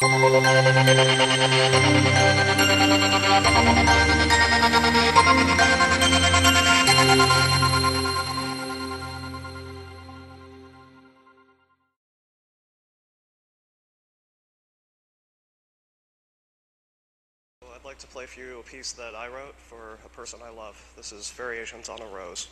I'd like to play for you a piece that I wrote for a person I love. This is Variations on a Rose.